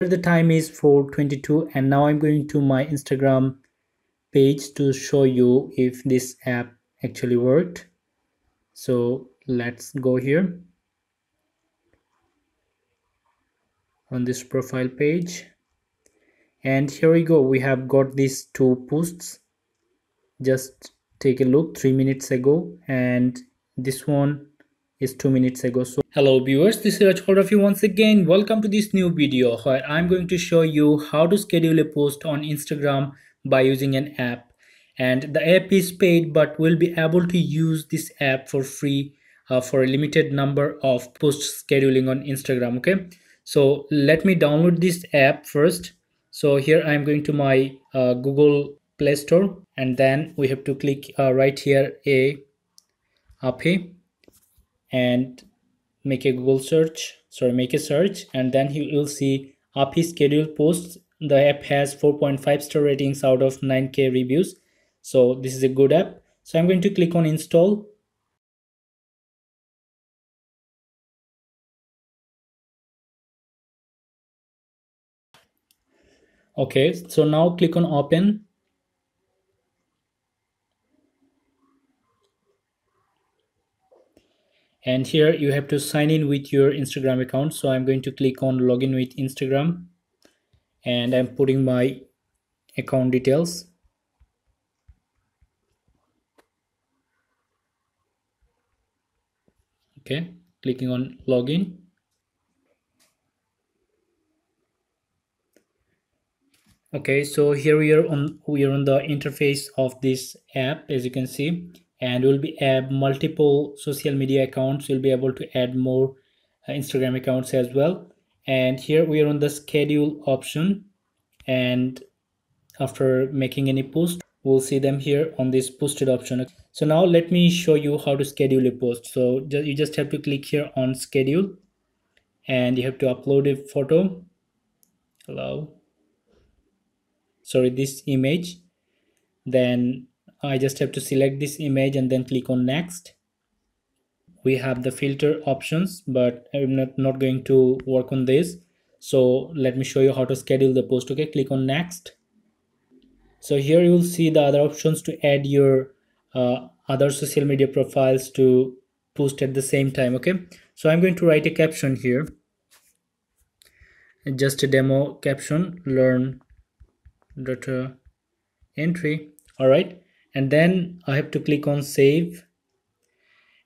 the time is 4:22 and now i'm going to my instagram page to show you if this app actually worked. So let's go here. On this profile page. And here we go. We have got these two posts. Just take a look. Three minutes ago. And this one is two minutes ago so hello viewers. This is Rafy once again. Welcome to this new video where i'm going to show you how to schedule a post on instagram by using an app. And the app is paid but we'll be able to use this app for free uh, for a limited number of post scheduling on instagram okay? So let me download this app first. So here i'm going to my uh, google play store and then we have to click uh, right here a app and make a google search sorry make a search and then you will see App schedule posts. The app has 4.5 star ratings out of 9k reviews. So this is a good app. So i'm going to click on install. Okay so now click on open and here you have to sign in with your instagram account. So i'm going to click on login with instagram. And i'm putting my account details. Okay clicking on login. Okay so here we are on we are on the interface of this app as you can see and we'll be add multiple social media accounts. We'll be able to add more uh, instagram accounts as well. And here we are on the schedule option. And after making any post we'll see them here on this posted option. So now let me show you how to schedule a post. So you just have to click here on schedule. And you have to upload a photo. Hello? Sorry this image. Then I just have to select this image and then click on next. We have the filter options but I'm not, not going to work on this. So let me show you how to schedule the post okay? Click on next. So here you will see the other options to add your uh, other social media profiles to post at the same time okay? So I'm going to write a caption here. Just a demo caption learn data entry. All right and then I have to click on save.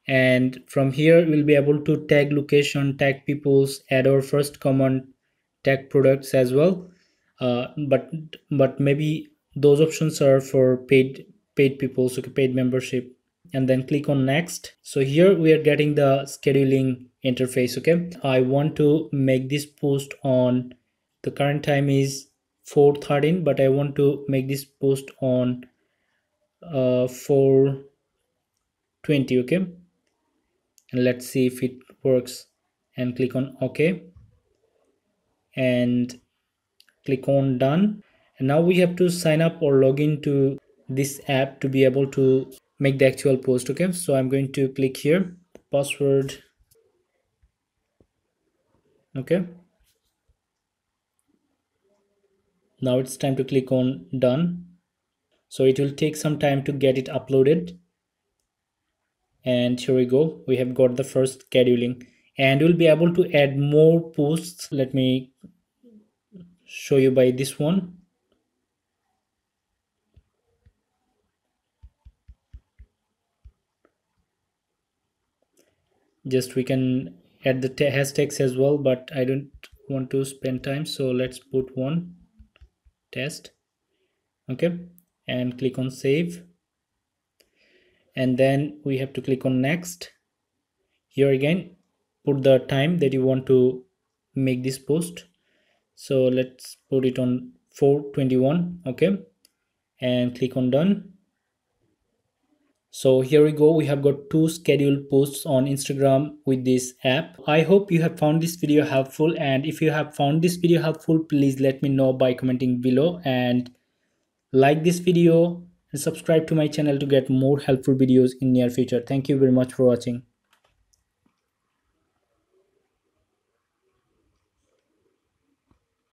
And from here we'll be able to tag location tag people's add our first command tag products as well. Uh, but but maybe those options are for paid paid people so paid membership. And then click on next. So here we are getting the scheduling interface okay? I want to make this post on the current time is 413 but i want to make this post on uh, for 20 okay? And let's see if it works and click on ok. And click on done. And now we have to sign up or log into this app to be able to make the actual post okay? So i'm going to click here password okay? Now it's time to click on done so it will take some time to get it uploaded. And here we go. We have got the first scheduling. And we'll be able to add more posts. Let me show you by this one. Just we can add the hashtags as well but i don't want to spend time. So let's put one test. Okay and click on save. And then we have to click on next. Here again put the time that you want to make this post. So let's put it on 421 okay? And click on done. So here we go. We have got two scheduled posts on instagram with this app. I hope you have found this video helpful. And if you have found this video helpful please let me know by commenting below. And like this video and subscribe to my channel to get more helpful videos in near future. Thank you very much for watching